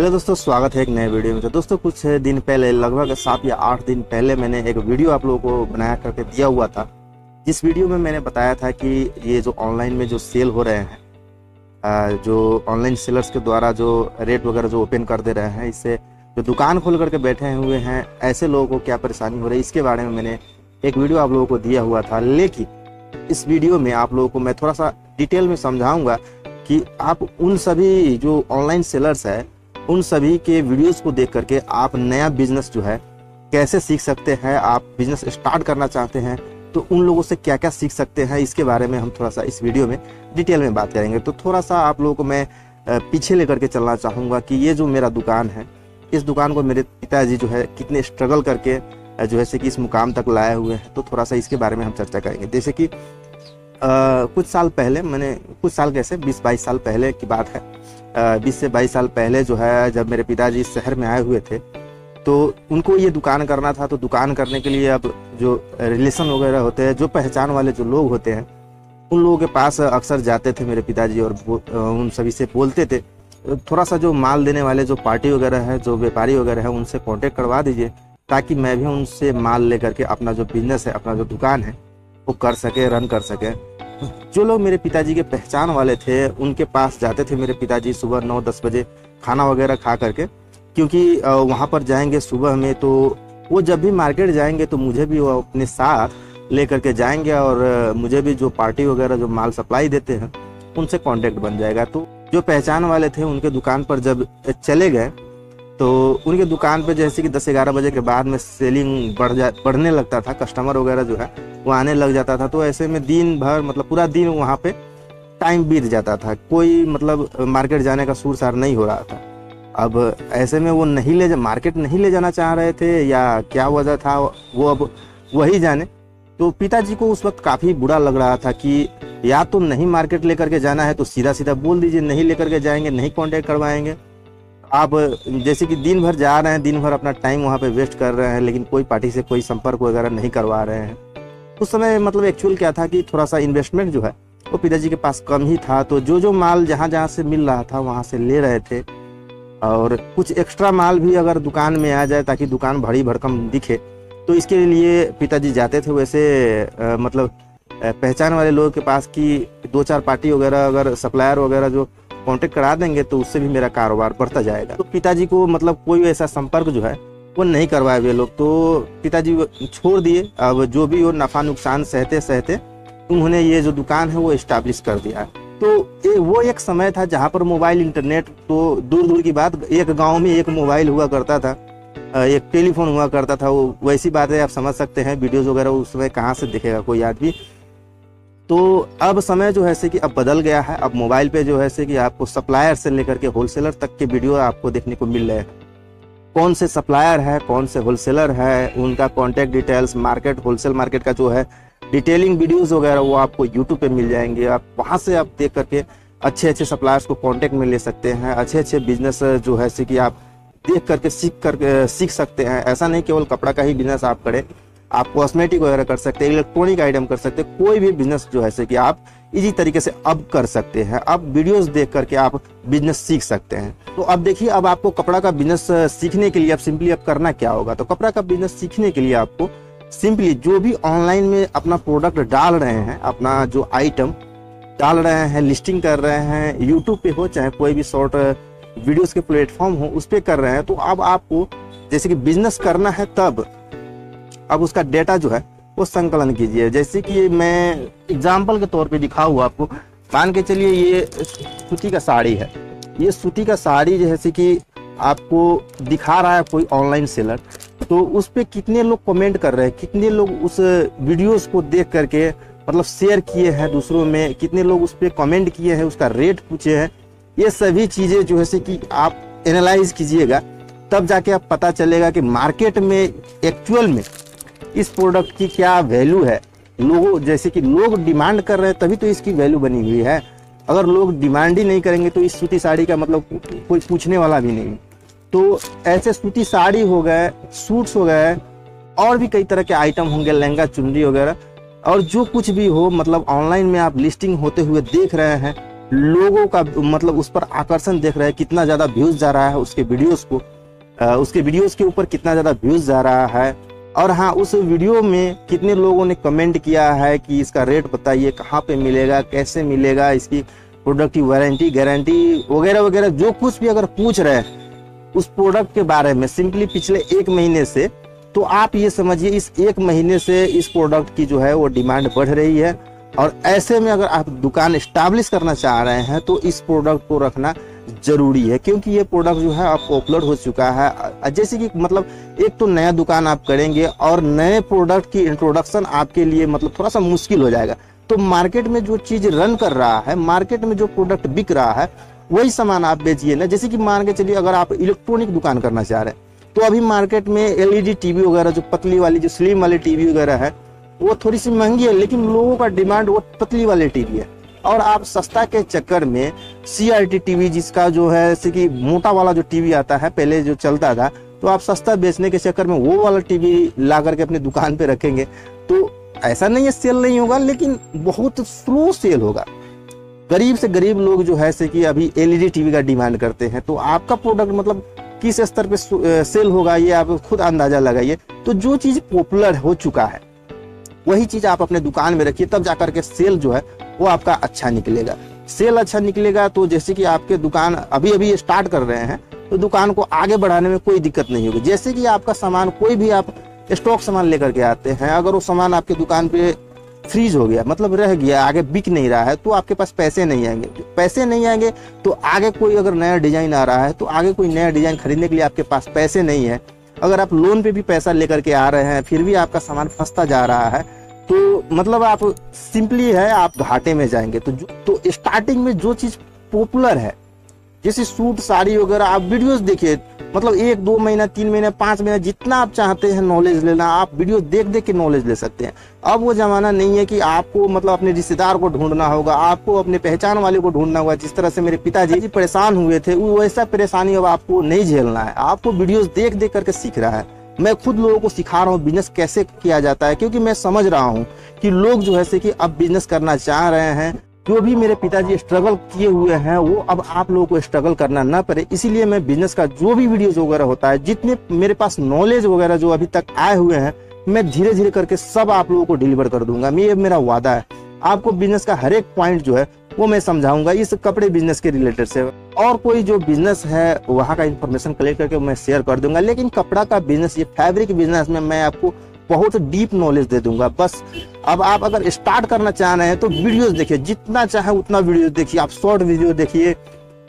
Hello दोस्तों, स्वागत है एक नए वीडियो में। तो दोस्तों, कुछ दिन पहले, लगभग सात या आठ दिन पहले मैंने एक वीडियो आप लोगों को बनाया करके दिया हुआ था। जिस वीडियो में मैंने बताया था कि ये जो ऑनलाइन में जो सेल हो रहे हैं जो ऑनलाइन सेलर्स के द्वारा जो रेट वगैरह जो ओपन कर दे रहे हैं, इससे जो दुकान खोल करके बैठे हुए हैं, ऐसे लोगों को क्या परेशानी हो रही है, इसके बारे में मैंने एक वीडियो आप लोगों को दिया हुआ था। लेकिन इस वीडियो में आप लोगों को मैं थोड़ा सा डिटेल में समझाऊँगा कि आप उन सभी जो ऑनलाइन सेलर्स है उन सभी के वीडियोस को देख करके आप नया बिज़नेस जो है कैसे सीख सकते हैं? आप बिज़नेस स्टार्ट करना चाहते हैं तो उन लोगों से क्या क्या सीख सकते हैं? इसके बारे में हम थोड़ा सा इस वीडियो में डिटेल में बात करेंगे। तो थोड़ा सा आप लोगों को मैं पीछे लेकर के चलना चाहूँगा कि ये जो मेरा दुकान है इस दुकान को मेरे पिताजी जो है कितने स्ट्रगल करके जो है कि इस मुकाम तक लाए हुए हैं। तो थोड़ा सा इसके बारे में हम चर्चा करेंगे। जैसे कि आ, कुछ साल पहले मैंने कुछ साल कैसे बीस बाईस साल पहले की बात है बीस से बाईस साल पहले जो है, जब मेरे पिताजी शहर में आए हुए थे तो उनको ये दुकान करना था तो दुकान करने के लिए अब जो रिलेशन वगैरह होते हैं, जो पहचान वाले जो लोग होते हैं, उन लोगों के पास अक्सर जाते थे मेरे पिताजी और उन सभी से बोलते थे। थोड़ा सा जो माल देने वाले जो पार्टी वगैरह है, जो व्यापारी वगैरह है, उनसे कांटेक्ट करवा दीजिए, ताकि मैं भी उनसे माल लेकर के अपना जो बिज़नेस है, अपना जो दुकान है, वो कर सके रन कर सके। जो लोग मेरे पिताजी के पहचान वाले थे, उनके पास जाते थे मेरे पिताजी सुबह नौ दस बजे खाना वगैरह खा करके, क्योंकि वहाँ पर जाएँगे सुबह में तो वो जब भी मार्केट जाएँगे तो मुझे भी वो अपने साथ ले करके जाएँगे और मुझे भी जो पार्टी वगैरह, जो माल सप्लाई देते हैं, उनसे कांटेक्ट बन जाएगा। तो जो पहचान वाले थे, उनके दुकान पर जब चले गए तो उनके दुकान पर जैसे कि दस ग्यारह बजे के बाद में सेलिंग बढ़ जा, बढ़ने लगता था, कस्टमर वगैरह जो है वो आने लग जाता था तो ऐसे में दिन भर मतलब पूरा दिन वहाँ पे टाइम बीत जाता था। कोई मतलब मार्केट जाने का सुर सार नहीं हो रहा था। अब ऐसे में वो नहीं ले जा मार्केट नहीं ले जाना चाह रहे थे, या क्या वजह था, वो अब वही जाने। तो पिताजी को उस वक्त काफ़ी बुरा लग रहा था कि या तो नहीं मार्केट लेकर के जाना है तो सीधा सीधा बोल दीजिए, नहीं लेकर के जाएँगे, नहीं कांटेक्ट करवाएँगे। आप जैसे कि दिन भर जा रहे हैं, दिन भर अपना टाइम वहाँ पे वेस्ट कर रहे हैं, लेकिन कोई पार्टी से कोई संपर्क वगैरह नहीं करवा रहे हैं। उस समय मतलब एक्चुअल क्या था कि थोड़ा सा इन्वेस्टमेंट जो है वो पिताजी के पास कम ही था। तो जो जो माल जहाँ जहाँ से मिल रहा था वहाँ से ले रहे थे। और कुछ एक्स्ट्रा माल भी अगर दुकान में आ जाए ताकि दुकान भरी भड़कम दिखे तो इसके लिए पिताजी जाते थे वैसे आ, मतलब पहचान वाले लोगों के पास कि दो चार पार्टी वगैरह अगर सप्लायर वगैरह जो कांटेक्ट करा देंगे तो उससे भी मेरा कारोबार बढ़ता जाएगा। तो पिताजी को मतलब कोई ऐसा संपर्क जो है वो नहीं करवाए वे लोग। तो पिताजी छोड़ दिए। अब जो भी वो नफा नुकसान सहते सहते, उन्होंने ये जो दुकान है वो इस्टेब्लिश कर दिया। तो ये वो एक समय था जहाँ पर मोबाइल इंटरनेट तो दूर दूर की बात, एक गाँव में एक मोबाइल हुआ करता था एक टेलीफोन हुआ करता था, वो वैसी बात है आप समझ सकते हैं वीडियोज़ वगैरह उस समय कहाँ से दिखेगा, कोई आदमी। तो अब समय जो है से कि अब बदल गया है। अब मोबाइल पे जो है से कि आपको सप्लायर से लेकर के होलसेलर तक के वीडियो आपको देखने को मिल रहे हैं। कौन से सप्लायर है, कौन से होलसेलर है, उनका contact details market wholesale market का जो है डिटेलिंग वीडियोस वगैरह वो आपको यूट्यूब पे मिल जाएँगे। आप वहाँ से आप देख करके अच्छे अच्छे सप्लायर्स को कॉन्टेक्ट में ले सकते हैं। अच्छे अच्छे बिज़नेस जो है कि आप देख करके सीख कर, सीख सकते हैं। ऐसा नहीं केवल कपड़ा का ही बिज़नेस आप करें, आप कॉस्मेटिक वगैरह कर सकते हैं इलेक्ट्रॉनिक आइटम कर सकते हैं, कोई भी बिज़नेस जो है कि आप इजी तरीके से अब कर सकते हैं। अब वीडियोस देख करके आप बिज़नेस सीख सकते हैं। तो अब देखिए, अब आपको कपड़ा का बिज़नेस सीखने के लिए अब सिंपली अब करना क्या होगा? तो कपड़ा का बिज़नेस सीखने के लिए आपको सिंपली जो भी ऑनलाइन में अपना प्रोडक्ट डाल रहे हैं, अपना जो आइटम डाल रहे हैं लिस्टिंग कर रहे हैं यूट्यूब पे हो, चाहे कोई भी शॉर्ट वीडियोस के प्लेटफॉर्म हो, उस पर कर रहे हैं तो अब आपको जैसे कि बिज़नेस करना है तब, अब उसका डेटा जो है, वो संकलन कीजिए। जैसे कि मैं एग्ज़ाम्पल के तौर पे दिखाऊँ आपको। मान के चलिए ये सूती का साड़ी है। ये सूती का साड़ी जैसे कि आपको दिखा रहा है कोई ऑनलाइन सेलर तो उस पर कितने लोग कमेंट कर रहे हैं? कितने लोग उस वीडियोस को देख करके मतलब शेयर किए हैं दूसरों में? कितने लोग उस पर कमेंट किए हैं? उसका रेट पूछे हैं? ये सभी चीज़ें जो है से कि आप एनालाइज कीजिएगा, तब जाके आप पता चलेगा कि मार्केट में एक्चुअल में इस प्रोडक्ट की क्या वैल्यू है। लोगों, जैसे कि लोग डिमांड कर रहे हैं, तभी तो इसकी वैल्यू बनी हुई है। अगर लोग डिमांड ही नहीं करेंगे तो इस सूती साड़ी का मतलब कोई पूछने वाला भी नहीं। तो ऐसे सूती साड़ी हो गए सूट्स हो गए, और भी कई तरह के आइटम होंगे, लहंगा, चुनरी वगैरह। और जो कुछ भी हो मतलब ऑनलाइन में आप लिस्टिंग होते हुए देख रहे हैं, लोगों का मतलब उस पर आकर्षण देख रहे हैं, कितना ज़्यादा व्यूज़ जा रहा है उसके वीडियोस को। उसके वीडियोस के ऊपर कितना ज़्यादा व्यूज़ जा रहा है। और हाँ उस वीडियो में कितने लोगों ने कमेंट किया है कि इसका रेट बताइए, कहाँ पे मिलेगा, कैसे मिलेगा, इसकी प्रोडक्ट की वारंटी गारंटी वगैरह वगैरह, जो कुछ भी अगर पूछ रहे हैं, उस प्रोडक्ट के बारे में सिंपली पिछले एक महीने से तो आप ये समझिए, इस एक महीने से इस प्रोडक्ट की जो है, वो डिमांड बढ़ रही है। और ऐसे में अगर आप दुकान स्टैब्लिश करना चाह रहे हैं तो इस प्रोडक्ट को रखना ज़रूरी है, क्योंकि ये प्रोडक्ट जो है अब पॉपुलर हो चुका है। जैसे कि मतलब एक तो नया दुकान आप करेंगे और नए प्रोडक्ट की इंट्रोडक्शन आपके लिए मतलब थोड़ा सा मुश्किल हो जाएगा। तो मार्केट में जो चीज़ रन कर रहा है मार्केट में जो प्रोडक्ट बिक रहा है, वही सामान आप बेचिए ना। जैसे कि मान के चलिए, अगर आप इलेक्ट्रॉनिक दुकान करना चाह रहे हैं तो अभी मार्केट में एलईडी टीवी वगैरह, जो पतली वाली, जो स्लिम वाली टीवी वगैरह है, वो थोड़ी सी महँगी है, लेकिन लोगों का डिमांड वो पतली वाली टीवी है। और आप सस्ता के चक्कर में सी आर टी टीवी जिसका जो है, जैसे कि मोटा वाला जो टीवी आता है, पहले जो चलता था तो आप सस्ता बेचने के चक्कर में वो वाला टीवी ला करके अपनी दुकान पे रखेंगे। तो ऐसा नहीं है सेल नहीं होगा, लेकिन बहुत स्लो सेल होगा। गरीब से गरीब लोग जो है से कि अभी एलईडी टीवी का डिमांड करते हैं तो आपका प्रोडक्ट मतलब किस स्तर पे सेल होगा, ये आप खुद अंदाज़ा लगाइए। तो जो चीज़ पॉपुलर हो चुका है, वही चीज़ आप अपने दुकान में रखिए, तब जाकर के सेल जो है वो आपका अच्छा निकलेगा। सेल अच्छा निकलेगा तो जैसे कि आपके दुकान अभी अभी स्टार्ट कर रहे हैं तो दुकान को आगे बढ़ाने में कोई दिक्कत नहीं होगी। जैसे कि आपका सामान, कोई भी आप स्टॉक सामान लेकर के आते हैं, अगर वो सामान आपके दुकान पे फ्रीज हो गया मतलब रह गया, आगे बिक नहीं रहा है तो आपके पास पैसे नहीं आएँगे। पैसे नहीं आएँगे तो आगे कोई अगर नया डिज़ाइन आ रहा है तो आगे कोई नया डिज़ाइन खरीदने के लिए आपके पास पैसे नहीं है। अगर आप लोन पे भी पैसा लेकर के आ रहे हैं, फिर भी आपका सामान फंसता जा रहा है तो मतलब आप सिंपली है, आप घाटे में जाएँगे। तो तो स्टार्टिंग में जो चीज़ पॉपुलर है, जैसे सूट, साड़ी वगैरह, आप वीडियोस देखिए मतलब एक, दो महीना, तीन महीना, पाँच महीना, जितना आप चाहते हैं नॉलेज लेना, आप वीडियो देख देख के नॉलेज ले सकते हैं। अब वो जमाना नहीं है कि आपको मतलब अपने रिश्तेदार को ढूंढना होगा, आपको अपने पहचान वाले को ढूंढना होगा, जिस तरह से मेरे पिताजी परेशान हुए थे, वो वैसा परेशानी अब आपको नहीं झेलना है। आपको वीडियो देख देख करके सीख रहा है। मैं खुद लोगों को सिखा रहा हूँ बिज़नेस कैसे किया जाता है, क्योंकि मैं समझ रहा हूँ कि लोग जो है से कि अब बिज़नेस करना चाह रहे हैं, जो भी मेरे पिताजी स्ट्रगल किए हुए हैं, वो अब आप लोगों को स्ट्रगल करना ना पड़े। इसीलिए मैं बिज़नेस का जो भी वीडियोज़ वगैरह होता है, जितने मेरे पास नॉलेज वगैरह जो अभी तक आए हुए हैं, मैं धीरे धीरे करके सब आप लोगों को डिलीवर कर दूँगा। ये मेरा वादा है। आपको बिज़नेस का हर एक पॉइंट जो है वो मैं समझाऊँगा इस कपड़े बिज़नेस के रिलेटेड से। और कोई जो बिज़नेस है, वहाँ का इन्फॉर्मेशन कलेक्ट करके मैं शेयर कर दूँगा। लेकिन कपड़ा का बिज़नेस ये फैब्रिक बिज़नेस में मैं आपको बहुत डीप नॉलेज दे दूँगा। बस, अब आप अगर स्टार्ट करना चाह रहे हैं तो वीडियोस देखिए। जितना चाहे उतना वीडियो देखिए। आप शॉर्ट वीडियो देखिए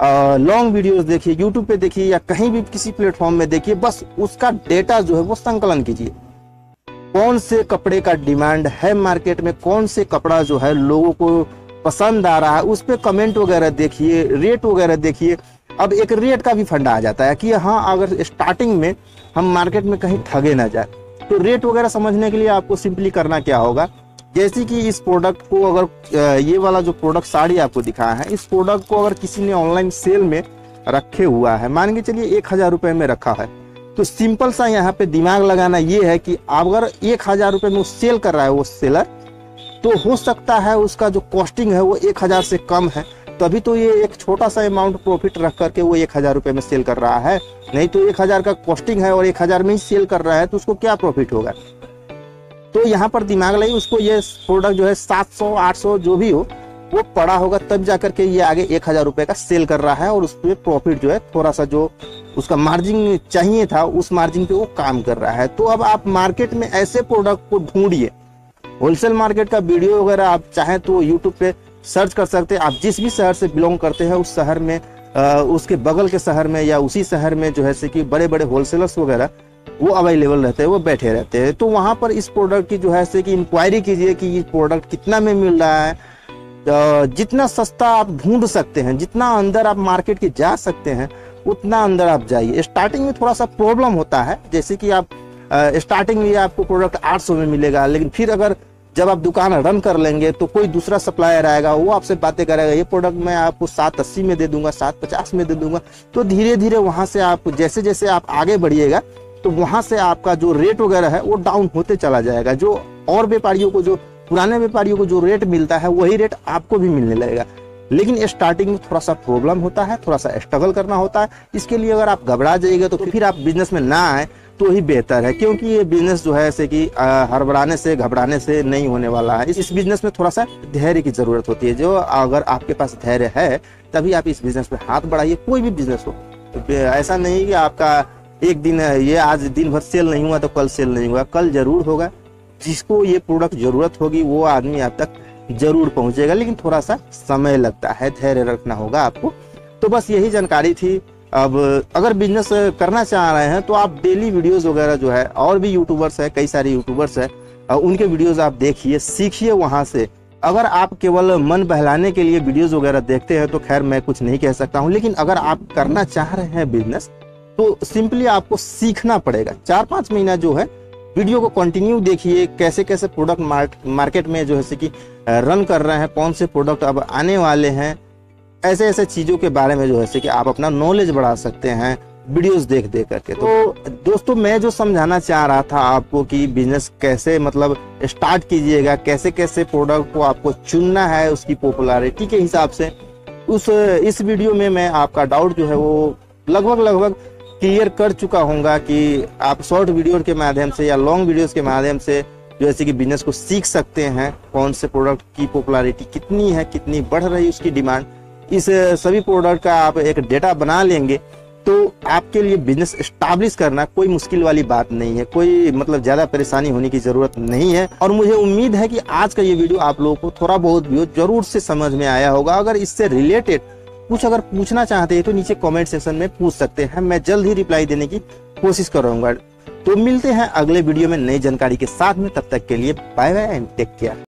लॉन्ग वीडियोस देखिए यूट्यूब पे देखिए, या कहीं भी किसी प्लेटफॉर्म में देखिए। बस, उसका डेटा जो है वो संकलन कीजिए। कौन से कपड़े का डिमांड है मार्केट में? कौन से कपड़ा जो है लोगों को पसंद आ रहा है, उस पर कमेंट वगैरह देखिए रेट वगैरह देखिए, अब एक रेट का भी फंडा आ जाता है कि हाँ अगर स्टार्टिंग में हम मार्केट में कहीं ठगे ना जाए तो रेट वगैरह समझने के लिए आपको सिंपली करना क्या होगा? जैसे कि इस प्रोडक्ट को अगर ये वाला जो प्रोडक्ट साड़ी आपको दिखाया है, इस प्रोडक्ट को अगर किसी ने ऑनलाइन सेल में रखे हुआ है, मान के चलिए एक हज़ार रुपये में रखा है तो सिंपल सा यहाँ पे दिमाग लगाना ये है कि अगर एक हज़ार रुपये में वो सेल कर रहा है, वो सेलर तो हो सकता है उसका जो कॉस्टिंग है वो एक हज़ार से कम है। तभी तो ये एक छोटा सा अमाउंट प्रॉफिट रख करके वो एक हज़ार रुपए में सेल कर रहा है। नहीं तो एक हज़ार का कॉस्टिंग है और एक हज़ार में ही सेल कर रहा है तो उसको क्या प्रॉफिट होगा? तो यहाँ पर दिमाग लगी उसको ये प्रोडक्ट जो है सात सौ, आठ सौ जो भी हो, वो पड़ा होगा तब जा करके ये आगे एक हज़ार रुपए का सेल कर रहा है और उस पर प्रॉफिट जो है थोड़ा सा जो उसका मार्जिन चाहिए था, उस मार्जिन पे वो काम कर रहा है। तो अब आप मार्केट में ऐसे प्रोडक्ट को ढूंढिए होलसेल मार्केट का वीडियो वगैरह आप चाहें तो यूट्यूब पे सर्च कर सकते हैं। आप जिस भी शहर से बिलोंग करते हैं उस शहर में आ, उसके बगल के शहर में या उसी शहर में जो है से कि बड़े बड़े होलसेलर्स वगैरह वो अवेलेबल रहते हैं वो बैठे रहते हैं। तो वहाँ पर इस प्रोडक्ट की जो है से कि इंक्वायरी कीजिए कि ये प्रोडक्ट कितना में मिल रहा है। जितना सस्ता आप ढूंढ सकते हैं जितना अंदर आप मार्केट के जा सकते हैं उतना अंदर आप जाइए। स्टार्टिंग में थोड़ा सा प्रॉब्लम होता है जैसे कि आप स्टार्टिंग में आपको प्रोडक्ट 800 में मिलेगा लेकिन फिर अगर जब आप दुकान रन कर लेंगे तो कोई दूसरा सप्लायर आएगा, वो आपसे बातें करेगा, ये प्रोडक्ट मैं आपको सात अस्सी में दे दूँगा, सात पचास में दे दूँगा। तो धीरे धीरे वहाँ से आप जैसे जैसे आप आगे बढ़िएगा तो वहाँ से आपका जो रेट वगैरह है, वो डाउन होते चला जाएगा। जो और व्यापारियों को, जो पुराने व्यापारियों को जो रेट मिलता है, वही रेट आपको भी मिलने लगेगा। लेकिन स्टार्टिंग में थोड़ा सा प्रॉब्लम होता है थोड़ा सा स्ट्रगल करना होता है। इसके लिए अगर आप घबरा जाइएगा तो फिर आप बिज़नेस में ना आए। तो ही बेहतर है, क्योंकि ये बिज़नेस जो है ऐसे कि हड़बड़ाने से, घबराने से नहीं होने वाला है। इस बिज़नेस में थोड़ा सा धैर्य की ज़रूरत होती है। जो अगर आपके पास धैर्य है, तभी आप इस बिज़नेस में हाथ बढ़ाइए, कोई भी बिज़नेस हो। तो ऐसा नहीं कि आपका एक दिन ये आज दिन भर सेल नहीं हुआ तो कल सेल नहीं हुआ। कल ज़रूर होगा। जिसको ये प्रोडक्ट ज़रूरत होगी, वो आदमी आप तक ज़रूर पहुंचेगा। लेकिन थोड़ा सा समय लगता है, धैर्य रखना होगा आपको। तो बस यही जानकारी थी। अब, अगर बिज़नेस करना चाह रहे हैं तो आप डेली वीडियोस वगैरह जो है, और भी यूट्यूबर्स है, कई सारे यूट्यूबर्स है उनके वीडियोस आप देखिए, सीखिए वहाँ से। अगर आप केवल मन बहलाने के लिए वीडियोस वगैरह देखते हैं तो खैर मैं कुछ नहीं कह सकता हूँ, लेकिन अगर आप करना चाह रहे हैं बिज़नेस तो सिंपली आपको सीखना पड़ेगा। चार पाँच महीना जो है वीडियो को कंटिन्यू देखिए कैसे कैसे प्रोडक्ट मार्केट में जो है कि रन कर रहे हैं, कौन से प्रोडक्ट अब आने वाले हैं ऐसे ऐसे चीज़ों के बारे में जो है कि आप अपना नॉलेज बढ़ा सकते हैं वीडियोस देख देख करके। तो दोस्तों, मैं जो समझाना चाह रहा था आपको कि बिज़नेस कैसे मतलब स्टार्ट कीजिएगा, कैसे कैसे प्रोडक्ट को आपको चुनना है, उसकी पॉपुलैरिटी के हिसाब से, उस, इस वीडियो में मैं आपका डाउट जो है, वो लगभग लगभग क्लियर कर चुका हूँ कि आप शॉर्ट वीडियो के माध्यम से या लॉन्ग वीडियोस के माध्यम से जैसे कि बिज़नेस को सीख सकते हैं, कौन से प्रोडक्ट की पॉपुलैरिटी कितनी है, कितनी बढ़ रही है उसकी डिमांड इस सभी प्रोडक्ट का आप एक डेटा बना लेंगे तो आपके लिए बिज़नेस स्टैब्लिश करना कोई मुश्किल वाली बात नहीं है, कोई मतलब ज़्यादा परेशानी होने की ज़रूरत नहीं है। और मुझे उम्मीद है कि आज का ये वीडियो आप लोगों को थोड़ा बहुत भी ज़रूर से समझ में आया होगा। अगर इससे रिलेटेड कुछ अगर पूछना चाहते हैं तो नीचे कमेंट सेक्शन में पूछ सकते हैं। मैं जल्द ही रिप्लाई देने की कोशिश करूँगा। तो मिलते हैं अगले वीडियो में नई जानकारी के साथ में। तब तक के लिए bye bye and take care